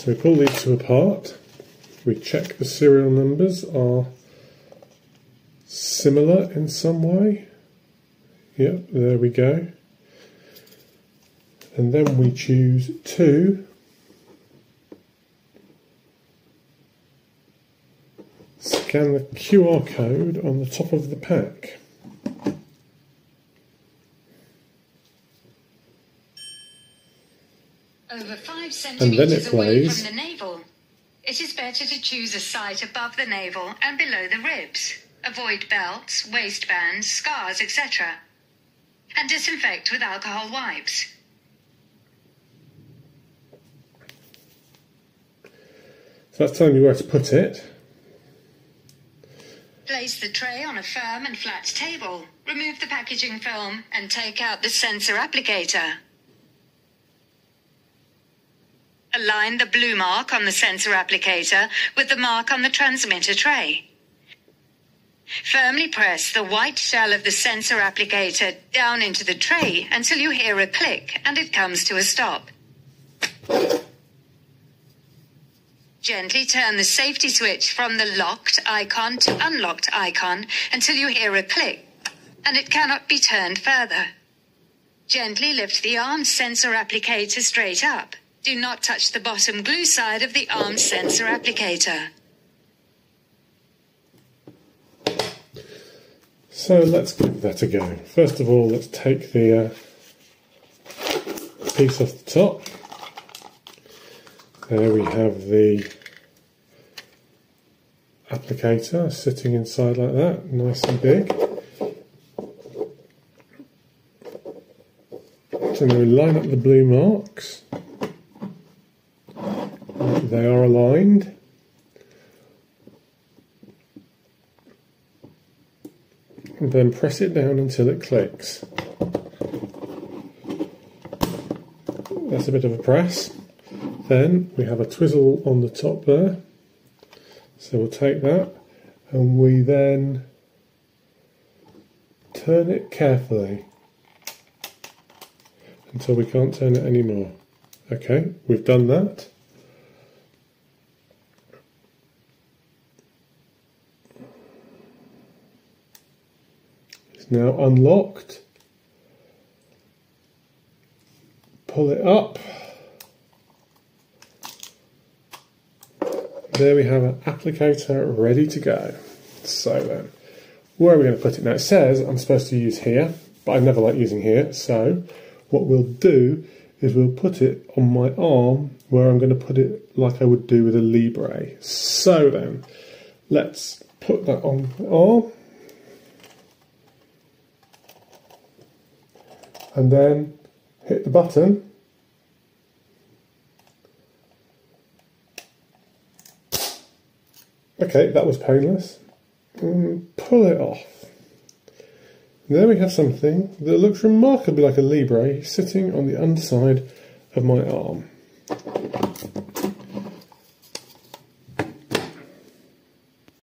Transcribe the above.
So we pull these two apart. We check the serial numbers are similar in some way. Yep, there we go. And then we choose two. Scan the QR code on the top of the pack. Over five And then it centimetres away plays. from the navel. It is better to choose a site above the navel and below the ribs. Avoid belts, waistbands, scars, etc. And disinfect with alcohol wipes. So that's telling you where to put it. Place the tray on a firm and flat table. Remove the packaging film and take out the sensor applicator. Align the blue mark on the sensor applicator with the mark on the transmitter tray. Firmly press the white shell of the sensor applicator down into the tray until you hear a click and it comes to a stop. Gently turn the safety switch from the locked icon to unlocked icon until you hear a click and it cannot be turned further. Gently lift the arm sensor applicator straight up. Do not touch the bottom glue side of the arm sensor applicator. So let's give that a go. First of all, let's take the uh, piece off the top. There we have the applicator sitting inside like that, nice and big. So we line up the blue marks. They are aligned. And then press it down until it clicks. That's a bit of a press. Then we have a twizzle on the top there. So we'll take that and we then turn it carefully until we can't turn it anymore. Okay, we've done that. Now unlocked. Pull it up. There we have an applicator ready to go. So then, where are we going to put it now? It says I'm supposed to use here, but I never like using here. So what we'll do is we'll put it on my arm where I'm going to put it like I would do with a Libre. So then, let's put that on the arm. And then hit the button. Okay, that was painless. Mm, pull it off. There we have something that looks remarkably like a Libre sitting on the underside of my arm.